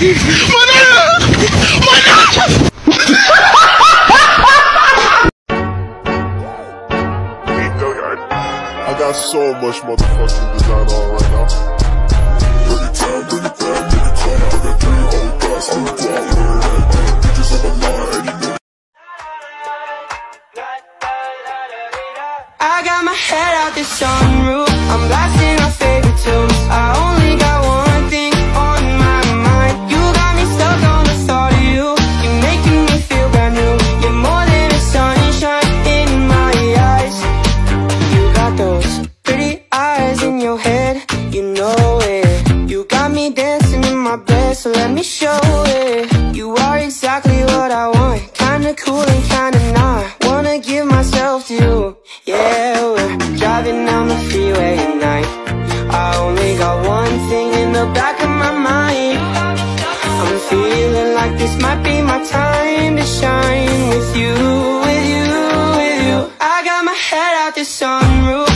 I got so much motherfucking design on right now. I got. I got my head out the sunroof. You know it. You got me dancing in my bed, so let me show it. You are exactly what I want. Kinda cool and kinda not. Wanna give myself to you. Yeah, we're driving down the freeway at night. I only got one thing in the back of my mind. I'm feeling like this might be my time to shine with you, with you, with you. I got my head out the sunroof.